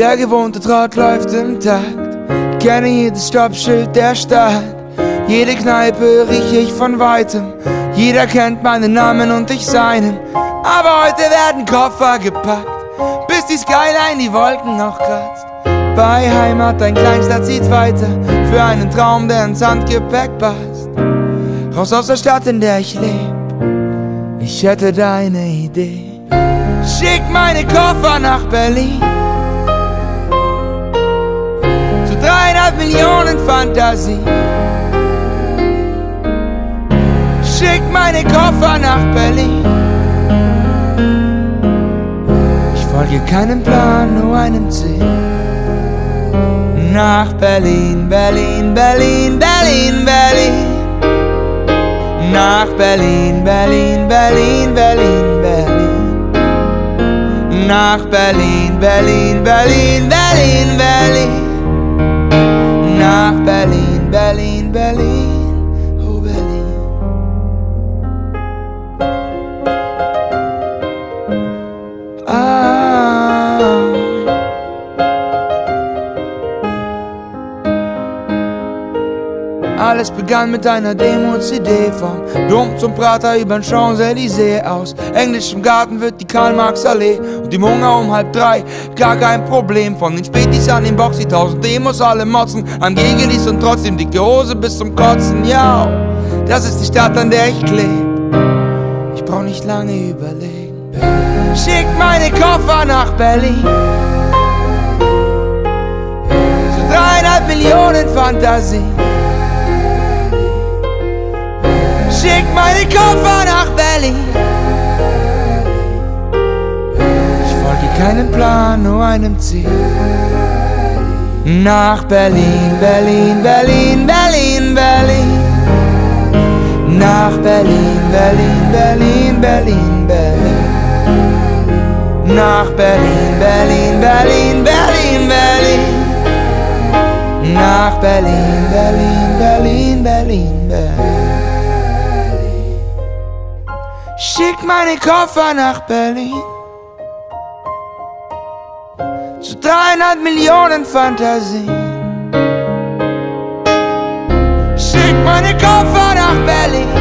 Der gewohnte Trott läuft im Takt. Kenne jedes Stoppschild der Stadt. Jede Kneipe rieche ich von weitem. Jeder kennt meinen Namen und ich seinen. Aber heute werden Koffer gepackt, bis die Skyline die Wolken noch kratzt. Bei Heimat, ein Kleinstadt zieht weiter, für einen Traum, der ins Handgepäck passt. Raus aus der Stadt, in der ich leb, ich hätte deine Idee. Schick meine Koffer nach Berlin. Millionen Fantasie. Schick meine Koffer nach Berlin. Ich folge keinem Plan, nur einem Ziel. Nach Berlin, Berlin, Berlin, Berlin, Berlin. Nach Berlin, Berlin, Berlin, Berlin, Berlin. Nach Berlin, Berlin, Berlin, Berlin, Berlin. Nach Berlin, Berlin, Alles begann mit einer Demo-CD vom Dom zum Prater übern Champs-Élysées aus. Englisch im Garten wird die Karl-Marx-Allee und im Hunger um halb drei. Gar kein Problem, von den Spätis an den Boxy, tausend Demos, alle motzen. Am Gegelis und trotzdem dicke Hose bis zum Kotzen, ja. Das ist die Stadt, an der ich kleb. Ich brauch nicht lange überlegen. Schick meine Koffer nach Berlin. Zu dreieinhalb Millionen Fantasie. Schick meine Koffer nach Berlin. Ich folge keinem Plan, nur einem Ziel. Nach Berlin, Berlin, Berlin, Berlin, Berlin. Nach Berlin, Berlin, Berlin, Berlin, Berlin. Nach Berlin, Berlin, Berlin, Berlin, Berlin. Nach Berlin, Berlin, Berlin, Berlin, Berlin. Schick meine Koffer nach Berlin. Zu dreieinhalb Millionen Fantasien. Schick meine Koffer nach Berlin.